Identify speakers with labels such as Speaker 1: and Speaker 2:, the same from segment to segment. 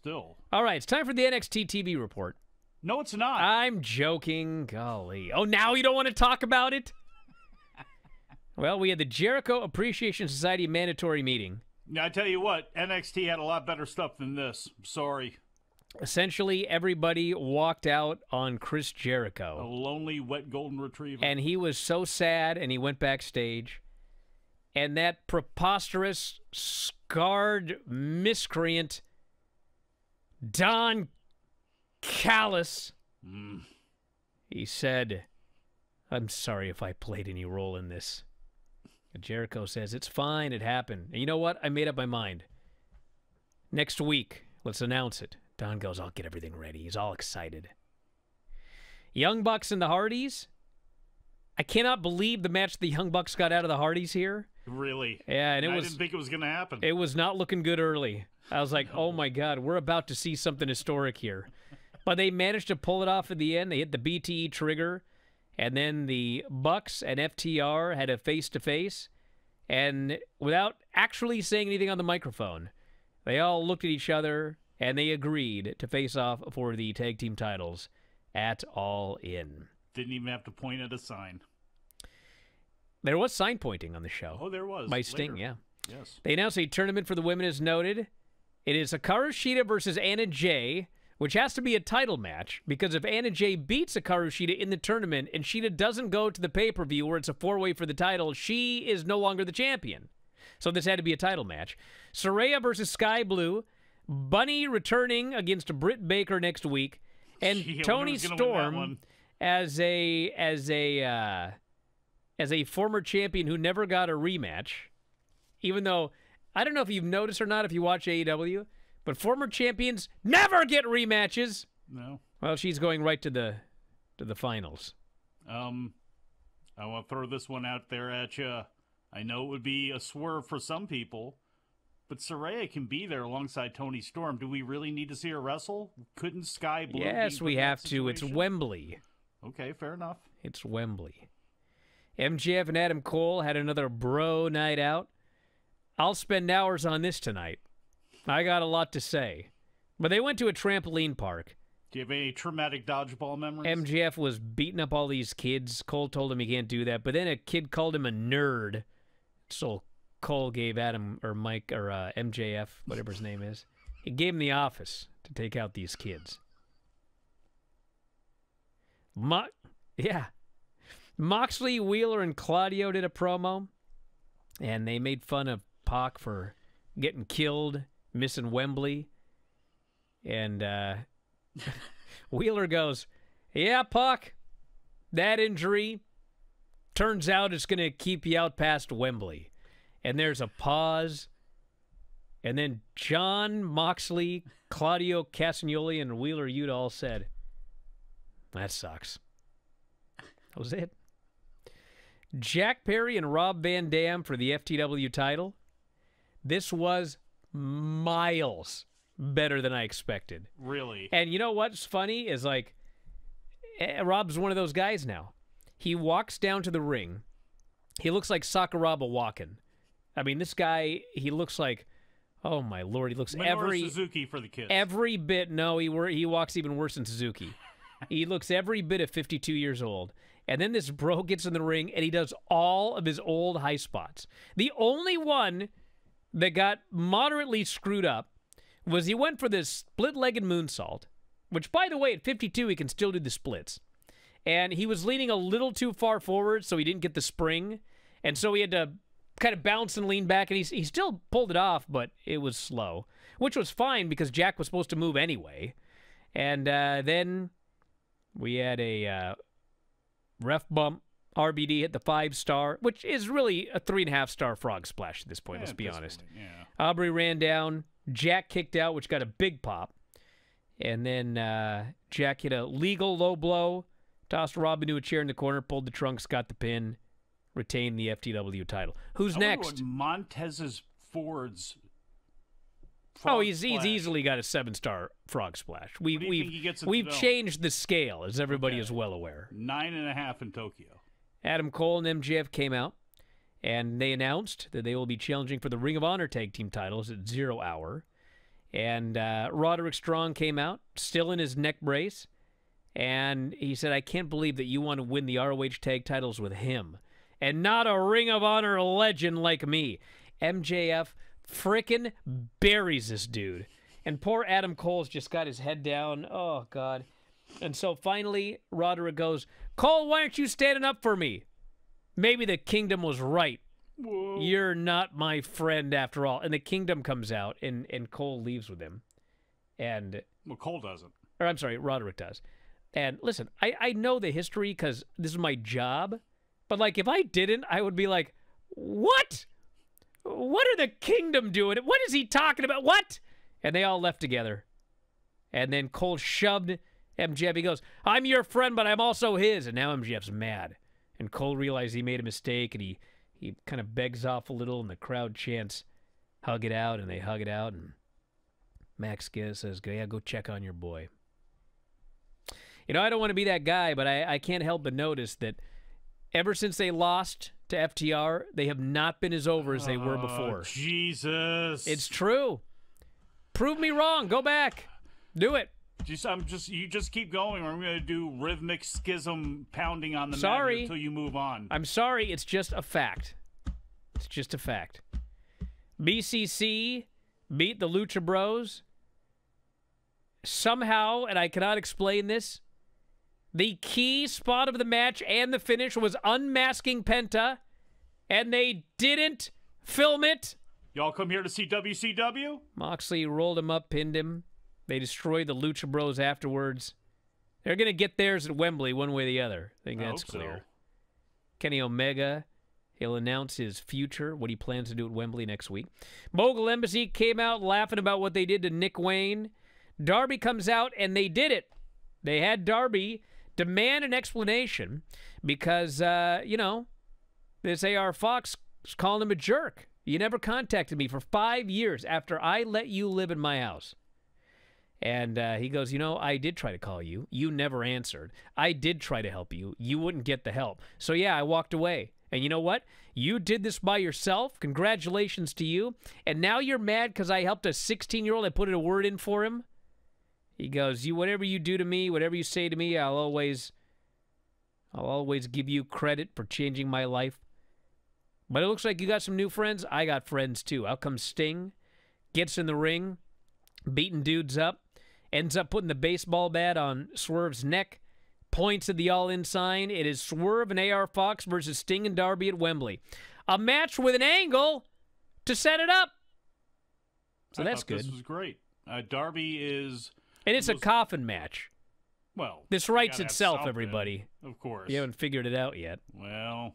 Speaker 1: still.
Speaker 2: All right, it's time for the NXT TV report.
Speaker 1: No, it's not.
Speaker 2: I'm joking. Golly. Oh, now you don't want to talk about it? well, we had the Jericho Appreciation Society mandatory meeting.
Speaker 1: I tell you what, NXT had a lot better stuff than this. Sorry.
Speaker 2: Essentially, everybody walked out on Chris Jericho.
Speaker 1: A lonely, wet golden retriever.
Speaker 2: And he was so sad, and he went backstage. And that preposterous, scarred miscreant, Don Callis, mm. he said, I'm sorry if I played any role in this. Jericho says, It's fine, it happened. And you know what? I made up my mind. Next week, let's announce it. Don goes, I'll get everything ready. He's all excited. Young Bucks and the Hardys. I cannot believe the match the Young Bucks got out of the Hardys here.
Speaker 1: really.
Speaker 2: Yeah, and it
Speaker 1: I
Speaker 2: was
Speaker 1: didn't think it was going to happen.
Speaker 2: it was not looking good early. I was like, oh my god, we're about to see something historic here. But they managed to pull it off at the end. They hit the BTE trigger, and then the Bucks and FTR had a face to face, and without actually saying anything on the microphone, they all looked at each other and they agreed to face off for the tag team titles at All In.
Speaker 1: Didn't even have to point at a sign.
Speaker 2: There was sign pointing on the show.
Speaker 1: Oh, there was.
Speaker 2: By Sting,
Speaker 1: later.
Speaker 2: yeah.
Speaker 1: Yes.
Speaker 2: They announced a tournament for the women as noted. It is Hikaru Shida versus Anna Jay, which has to be a title match because if Anna Jay beats Hikaru Shida in the tournament and Shida doesn't go to the pay-per-view where it's a four-way for the title, she is no longer the champion. So this had to be a title match. Saraya versus Skye Blue, Bunny returning against Britt Baker next week, and
Speaker 1: wonder
Speaker 2: Tony
Speaker 1: who's gonna win that
Speaker 2: Storm as a as a uh, as a former champion who never got a rematch, even though I don't know if you've noticed or not if you watch AEW, but former champions never get rematches.
Speaker 1: No.
Speaker 2: Well, she's going right to the to the finals.
Speaker 1: Um, I want to throw this one out there at you. I know it would be a swerve for some people, but Saraya can be there alongside Toni Storm. Do we really need to see her wrestle? Couldn't Skye Blue?
Speaker 2: yes, we have to. It's? Wembley.
Speaker 1: Okay, fair enough.
Speaker 2: It's Wembley. MJF and Adam Cole had another bro night out. I'll spend hours on this tonight. I got a lot to say. But they went to a trampoline park.
Speaker 1: Do you have any traumatic dodgeball memories?
Speaker 2: MJF was beating up all these kids. Cole told him he can't do that, but then a kid called him a nerd. So Cole gave Adam or Mike or uh, MJF, whatever his name is, he gave him the office to take out these kids. Mo- yeah. Moxley, Wheeler, and Claudio did a promo, and they made fun of Pac for getting killed, missing Wembley. And uh, Wheeler goes, Yeah, Puck, that injury turns out it's going to keep you out past Wembley. And there's a pause. And then Jon Moxley, Claudio Castagnoli, and Wheeler Yuta all said, That sucks. That was it. Jack Perry and Rob Van Dam for the FTW title. This was miles better than I expected.
Speaker 1: really?
Speaker 2: And you know what's funny is like eh, Rob's one of those guys now. He walks down to the ring. He looks like Sakuraba walking. I mean, this guy, he looks like, oh my lord, he looks
Speaker 1: Minoru
Speaker 2: every
Speaker 1: Suzuki for the kids.
Speaker 2: every bit. No, he wor- he walks even worse than Suzuki. he looks every bit of 52 years old. And then this bro gets in the ring and he does all of his old high spots. The only one that got moderately screwed up was he went for this split-legged moonsault, which by the way at 52 he can still do the splits. And he was leaning a little too far forward so he didn't get the spring. And so he had to kind of bounce and lean back and he, he still pulled it off, but it was slow, which was fine because Jack was supposed to move anyway. And uh, then we had a uh, ref bump. RVD hit the five star, which is really a three and a half star frog splash at this point.
Speaker 1: Yeah,
Speaker 2: let's be honest.
Speaker 1: point, Yeah.
Speaker 2: Aubrey ran down. Jack kicked out, which got a big pop. And then uh, Jack hit a legal low blow, tossed Rob into a chair in the corner, pulled the trunks, got the pin, retained the FTW title. Who's
Speaker 1: I
Speaker 2: next?
Speaker 1: Montez's Ford's.
Speaker 2: Oh, he's he's
Speaker 1: splash.
Speaker 2: easily got a seven star frog splash. We
Speaker 1: What do you
Speaker 2: we've
Speaker 1: think he gets at
Speaker 2: we've changed the scale, as everybody
Speaker 1: Okay.
Speaker 2: is well aware.
Speaker 1: nine and a half in Tokyo.
Speaker 2: Adam Cole and MJF came out, and they announced that they will be challenging for the Ring of Honor tag team titles at Zero Hour. And uh, Roderick Strong came out, still in his neck brace, and he said, I can't believe that you want to win the ROH tag titles with him and not a Ring of Honor legend like me. MJF frickin' buries this dude. And poor Adam Cole's just got his head down. Oh, God. And so finally, Roderick goes, Cole, why aren't you standing up for me? Maybe the kingdom was right.
Speaker 1: Whoa.
Speaker 2: You're not my friend after all. And the kingdom comes out, and, and Cole leaves with him. And,
Speaker 1: Well, Cole doesn't.
Speaker 2: or I'm sorry, Roderick does. And listen, I, I know the history because this is my job. But like, if I didn't, I would be like, what? What are the kingdom doing? What is he talking about? What? And they all left together. And then Cole shoved MJF. He goes, I'm your friend, but I'm also his. And now MJF's mad. And Cole realizes he made a mistake and he, he kind of begs off a little, and the crowd chants, hug it out, and they hug it out. And Max Giz says, go, yeah, go check on your boy. You know, I don't want to be that guy, but I, I can't help but notice that ever since they lost to FTR, they have not been as over as they were
Speaker 1: Oh,
Speaker 2: before.
Speaker 1: Jesus.
Speaker 2: It's true. Prove me wrong. Go back. Do it.
Speaker 1: Just, I'm just you just keep going. I'm going to do rhythmic schism pounding on the mat
Speaker 2: Sorry.
Speaker 1: until you move on.
Speaker 2: I'm sorry. It's just a fact. It's just a fact. BCC beat the Lucha Bros. Somehow, and I cannot explain this, the key spot of the match and the finish was unmasking Penta, and they didn't film it.
Speaker 1: Y'all come here to see WCW?
Speaker 2: Moxley rolled him up, pinned him. They destroyed the Lucha Bros afterwards. They're going to get theirs at Wembley one way or the other. I think
Speaker 1: I
Speaker 2: that's
Speaker 1: hope so.
Speaker 2: clear. Kenny Omega, he'll announce his future, what he plans to do at Wembley next week. Mogul Embassy came out laughing about what they did to Nick Wayne. Darby comes out, and they did it. They had Darby demand an explanation because, uh, you know, this AR Fox is calling him a jerk. You never contacted me for five years after I let you live in my house. And uh, he goes, You know, I did try to call you. You never answered. I did try to help you. You wouldn't get the help. So, yeah, I walked away. And you know what? You did this by yourself. Congratulations to you. And now you're mad because I helped a 16 year old. I put a word in for him. He goes, "You whatever you do to me, whatever you say to me, I'll always I'll always give you credit for changing my life." But it looks like you got some new friends. I got friends too. Out comes Sting, gets in the ring, beating dudes up, ends up putting the baseball bat on Swerve's neck, points at the all in sign. It is Swerve and AR Fox versus Sting and Darby at Wembley. A match with an angle to set it up. So
Speaker 1: I
Speaker 2: that's good.
Speaker 1: This was great. Uh, Darby is
Speaker 2: And it's a coffin match.
Speaker 1: well.
Speaker 2: This writes itself, everybody.
Speaker 1: Of course.
Speaker 2: You haven't figured it out yet.
Speaker 1: Well,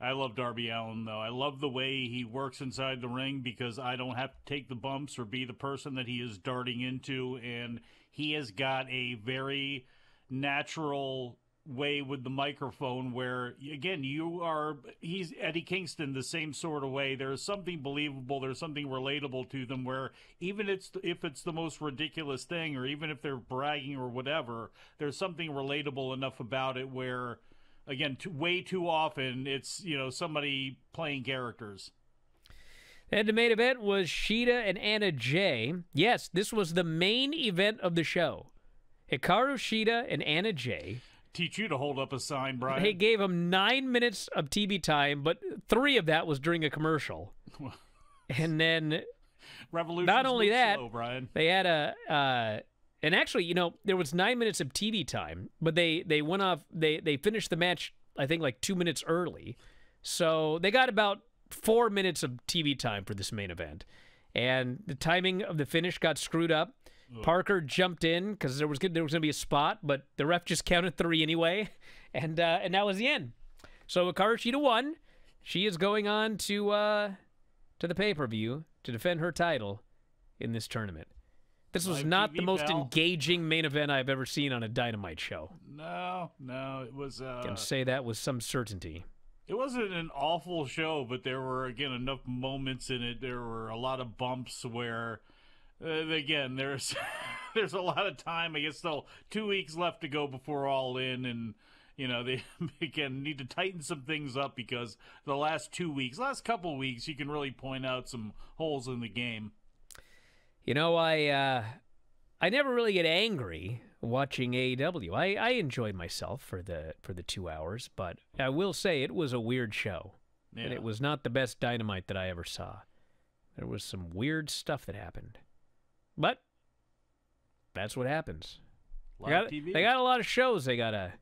Speaker 1: I love Darby Allin though. I love the way he works inside the ring because I don't have to take the bumps or be the person that he is darting into, and he has got a very natural way with the microphone where again you are he's Eddie Kingston the same sort of way. There's something believable. There's something relatable to them where even it's if it's the most ridiculous thing or even if they're bragging or whatever there's something relatable enough about it where again too, way too often it's you know somebody playing characters
Speaker 2: And the main event was Shida and Anna Jay. Yes, this was the main event of the show. Hikaru Shida and Anna Jay.
Speaker 1: teach you to hold up a sign Bryan
Speaker 2: They gave them nine minutes of TV time, but three of that was during a commercial. And then
Speaker 1: revolution
Speaker 2: not only that-
Speaker 1: slow, Bryan
Speaker 2: they had a, uh, and actually, you know, there was nine minutes of TV time, but they they went off. They they finished the match, I think, like two minutes early, so they got about four minutes of TV time for this main event, and the timing of the finish got screwed up. Parker jumped in because there was there was gonna be a spot, but the ref just counted three anyway, and uh, and that was the end. So Hikaru Shida won. She is going on to uh, to the pay per view to defend her title in this tournament. This was
Speaker 1: Live
Speaker 2: not
Speaker 1: TV,
Speaker 2: the most
Speaker 1: pal.
Speaker 2: engaging main event I've ever seen on a Dynamite show.
Speaker 1: no no it was uh
Speaker 2: Can say that with some certainty.
Speaker 1: It wasn't an awful show, but there were again enough moments in it. There were a lot of bumps where, uh, again, there's there's a lot of time. I guess still two weeks left to go before All In, and you know they again need to tighten some things up because the last two weeks, last couple weeks, you can really point out some holes in the game.
Speaker 2: You know, I uh, I never really get angry watching AEW. I, I enjoyed myself for the for the two hours, but I will say it was a weird show,
Speaker 1: Yeah.
Speaker 2: and it was not the best Dynamite that I ever saw. There was some weird stuff that happened, but that's what happens. They
Speaker 1: Live
Speaker 2: got,
Speaker 1: TV.
Speaker 2: they got a lot of shows they gotta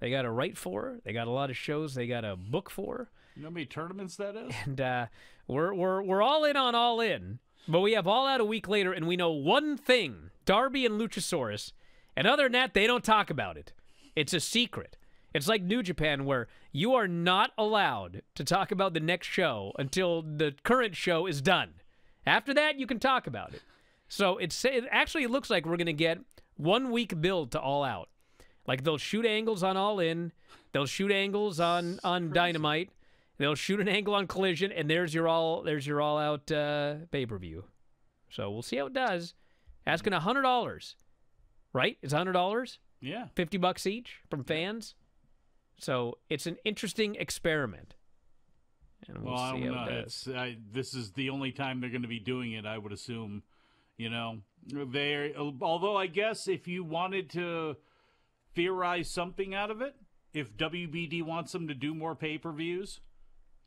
Speaker 2: they gotta write for. They got a lot of shows they gotta book for.
Speaker 1: you know how many tournaments that is?
Speaker 2: And uh, we're we're we're all in on all in, but we have all out a week later, and we know one thing: Darby and Luchasaurus. And other than that, they don't talk about it. It's a secret. It's like New Japan, where you are not allowed to talk about the next show until the current show is done. After that, you can talk about it. So it's it actually it looks like we're gonna get one week build to All Out. Like they'll shoot angles on All In, they'll shoot angles on on Dynamite, they'll shoot an angle on Collision, and there's your all there's your All Out uh, pay per view. So we'll see how it does. Asking a hundred dollars, right? It's hundred dollars,
Speaker 1: Yeah.
Speaker 2: fifty bucks each from fans. So it's an interesting experiment, and we'll
Speaker 1: Well, I
Speaker 2: see
Speaker 1: don't
Speaker 2: how
Speaker 1: know.
Speaker 2: it does.
Speaker 1: I, this is the only time they're going to be doing it. I would assume. You know, they. Although I guess if you wanted to theorize something out of it, if WBD wants them to do more pay per views,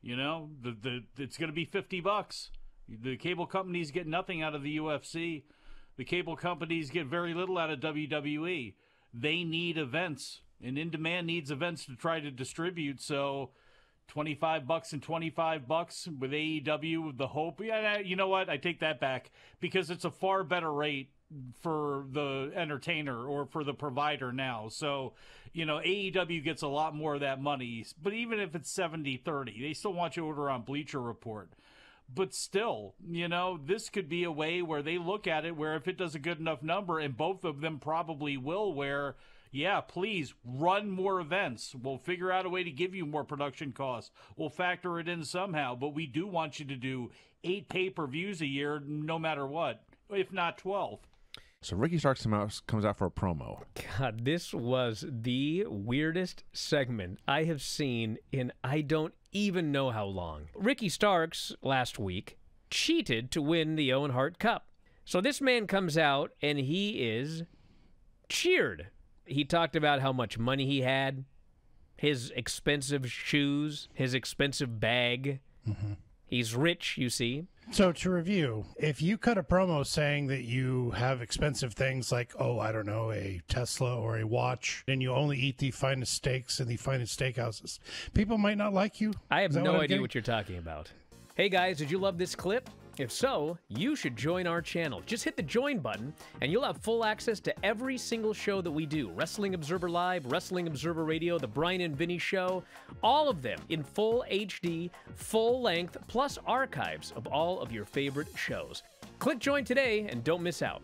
Speaker 1: you know, the the it's going to be fifty bucks. The cable companies get nothing out of the UFC. The cable companies get very little out of WWE. They need events, and In Demand needs events to try to distribute. So, 25 bucks and 25 bucks with AEW with the hope. Yeah, you know what? I take that back because it's a far better rate for the entertainer or for the provider now. So, you know, AEW gets a lot more of that money. But even if it's 70 30, they still want you to order on Bleacher Report. But still, you know, this could be a way where they look at it where if it does a good enough number, and both of them probably will, where yeah, please run more events. We'll figure out a way to give you more production costs. We'll factor it in somehow, but we do want you to do eight pay per views a year, no matter what, if not 12.
Speaker 3: So Ricky Starks comes out for a promo.
Speaker 2: God, this was the weirdest segment I have seen in I don't even know how long. Ricky Starks last week cheated to win the Owen Hart Cup. So this man comes out and he is cheered. He talked about how much money he had, his expensive shoes, his expensive bag. Mm-hmm. He's rich, you see.
Speaker 4: So to review, if you cut a promo saying that you have expensive things like, oh, I don't know, a Tesla or a watch, and you only eat the finest steaks in the finest steakhouses, people might not like you.
Speaker 2: I have no
Speaker 4: what
Speaker 2: idea
Speaker 4: getting?
Speaker 2: what you're talking about. Hey guys, did you love this clip? If so, you should join our channel. Just hit the join button, and you'll have full access to every single show that we do Wrestling Observer Live, Wrestling Observer Radio, The Bryan and Vinny Show, all of them in full HD, full length, plus archives of all of your favorite shows. Click join today and don't miss out.